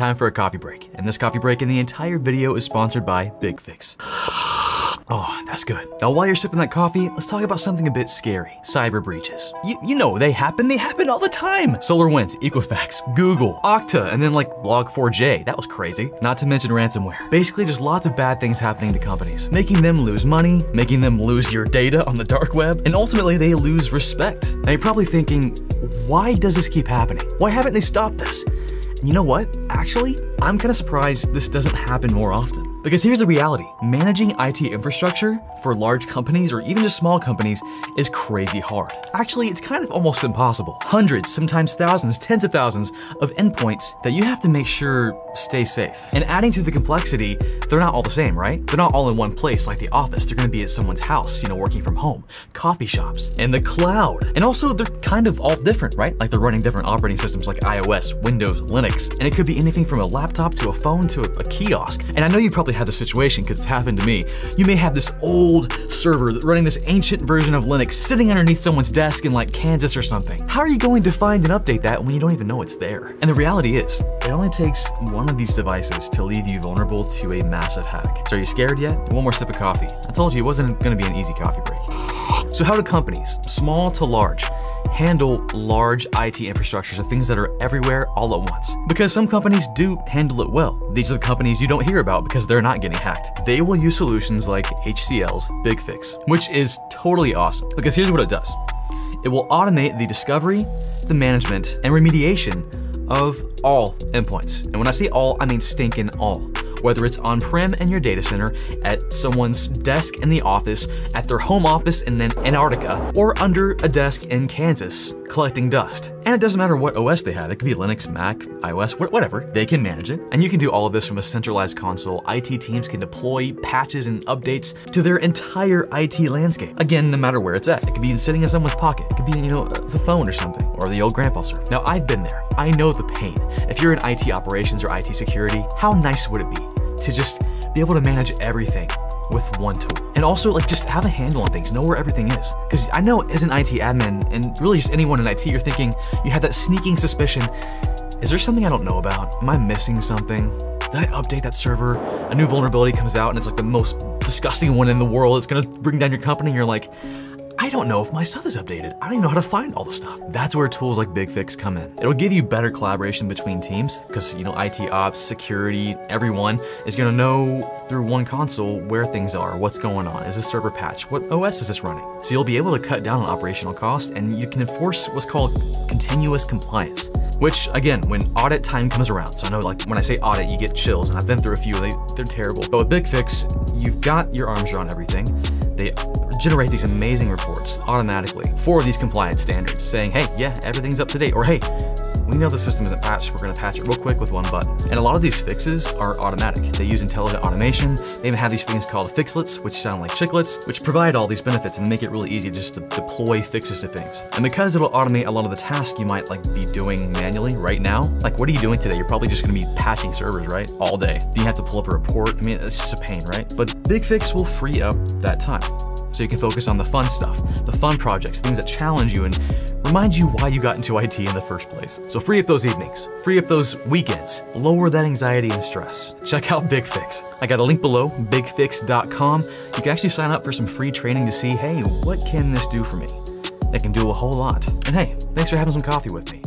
time for a coffee break. And this coffee break in the entire video is sponsored by BigFix. Oh, that's good. Now, while you're sipping that coffee, let's talk about something a bit scary. Cyber breaches. You, you know, they happen. They happen all the time. SolarWinds, Equifax, Google, Okta, and then like Log4j. That was crazy. Not to mention ransomware. Basically, just lots of bad things happening to companies, making them lose money, making them lose your data on the dark web, and ultimately they lose respect. Now, you're probably thinking, why does this keep happening? Why haven't they stopped this? You know what? Actually, I'm kind of surprised this doesn't happen more often. Because here's the reality managing IT infrastructure for large companies or even just small companies is crazy hard. Actually, it's kind of almost impossible. Hundreds, sometimes thousands, tens of thousands of endpoints that you have to make sure stay safe. And adding to the complexity, they're not all the same, right? They're not all in one place like the office. They're gonna be at someone's house, you know, working from home, coffee shops, and the cloud. And also, they're kind of all different, right? Like they're running different operating systems like iOS, Windows, Linux, and it could be anything from a laptop to a phone to a, a kiosk. And I know you probably had the situation because it's happened to me. You may have this old server running this ancient version of Linux sitting underneath someone's desk in like Kansas or something. How are you going to find and update that when you don't even know it's there? And the reality is, it only takes one of these devices to leave you vulnerable to a massive hack. So are you scared yet? One more sip of coffee. I told you it wasn't gonna be an easy coffee break. So how do companies, small to large, handle large IT infrastructures or things that are everywhere all at once. Because some companies do handle it well. These are the companies you don't hear about because they're not getting hacked. They will use solutions like HCL's BigFix, which is totally awesome. Because here's what it does. It will automate the discovery, the management, and remediation of all endpoints. And when I say all, I mean stinking all whether it's on-prem in your data center, at someone's desk in the office, at their home office in Antarctica, or under a desk in Kansas collecting dust. And it doesn't matter what OS they have, it could be Linux, Mac, iOS, whatever, they can manage it. And you can do all of this from a centralized console. IT teams can deploy patches and updates to their entire IT landscape. Again, no matter where it's at. It could be sitting in someone's pocket. It could be, you know, the phone or something, or the old grandpa. Now, I've been there. I know the pain. If you're in IT operations or IT security, how nice would it be to just be able to manage everything with one tool. And also like just have a handle on things, know where everything is. Because I know as an IT admin and really just anyone in IT, you're thinking, you have that sneaking suspicion, is there something I don't know about? Am I missing something? Did I update that server? A new vulnerability comes out and it's like the most disgusting one in the world. It's gonna bring down your company and you're like, I don't know if my stuff is updated. I don't even know how to find all the stuff. That's where tools like BigFix come in. It'll give you better collaboration between teams because, you know, IT ops, security, everyone is gonna know through one console where things are, what's going on, is this server patch, what OS is this running? So you'll be able to cut down on operational cost and you can enforce what's called continuous compliance. Which again, when audit time comes around, so I know like when I say audit, you get chills, and I've been through a few, they, they're terrible. But with BigFix, you've got your arms around everything. They generate these amazing reports automatically for these compliance standards saying, hey, yeah, everything's up to date, or hey, we know the system isn't patched, we're gonna patch it real quick with one button. And a lot of these fixes are automatic. They use intelligent automation. They even have these things called fixlets, which sound like chiclets, which provide all these benefits and make it really easy just to deploy fixes to things. And because it'll automate a lot of the tasks you might like be doing manually right now, like what are you doing today? You're probably just gonna be patching servers, right? All day. Do you have to pull up a report? I mean, it's just a pain, right? But BigFix will free up that time so you can focus on the fun stuff, the fun projects, things that challenge you and remind you why you got into IT in the first place. So free up those evenings, free up those weekends, lower that anxiety and stress. Check out BigFix. I got a link below, bigfix.com. You can actually sign up for some free training to see, hey, what can this do for me? That can do a whole lot. And hey, thanks for having some coffee with me.